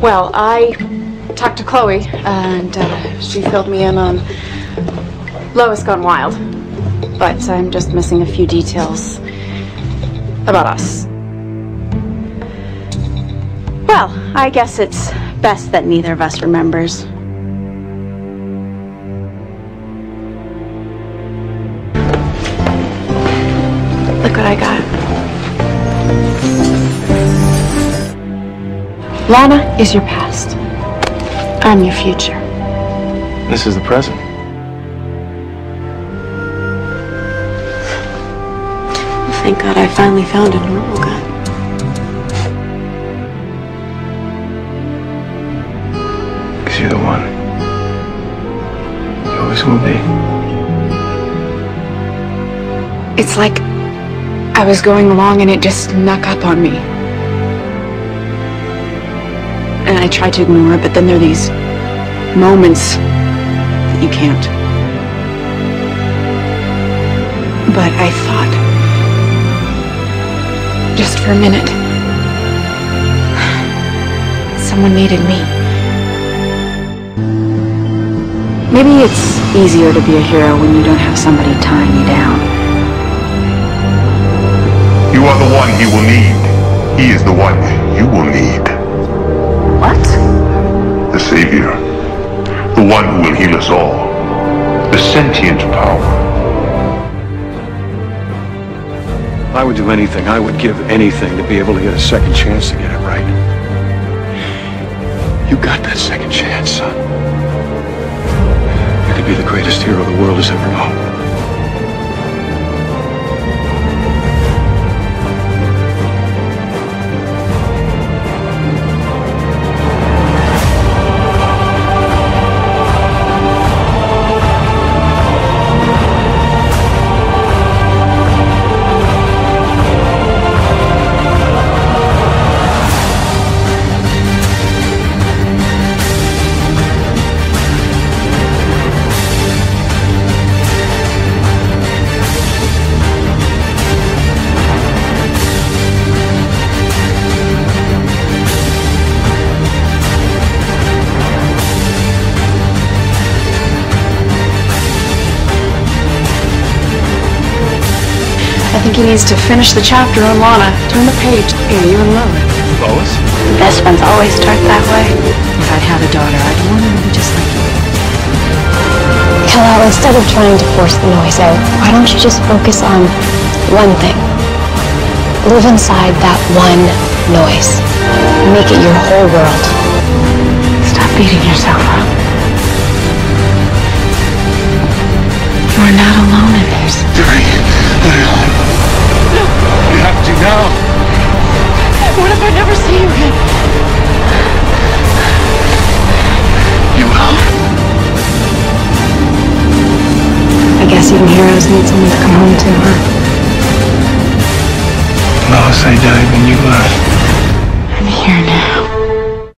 Well, I talked to Chloe, and uh, she filled me in on Lois Gone Wild. But I'm just missing a few details about us. Well, I guess it's best that neither of us remembers. Look what I got. Lana is your past. I'm your future. This is the present. Thank God I finally found a normal guy. Because you're the one. You always will be. It's like I was going along and it just snuck up on me. And I try to ignore it, but then there are these moments that you can't. But I thought, just for a minute, someone needed me. Maybe it's easier to be a hero when you don't have somebody tying you down. You are the one he will need. He is the one you will need. What? The Savior. The one who will heal us all. The sentient power. I would do anything. I would give anything to be able to get a second chance to get it right. You got that second chance, son. You could be the greatest hero the world has ever known. Think he needs to finish the chapter on Lana. Turn the page. Yeah, you and Lois. Lois? Best friends always start that way. If I'd had a daughter, I'd want her to be just like you. Kal-El, instead of trying to force the noise out, why don't you just focus on one thing? Live inside that one noise. Make it your whole world. Stop beating yourself up. What if I never see you again? You will. I guess even heroes need someone to come home to, huh? Lois, I died when you left. I'm here now.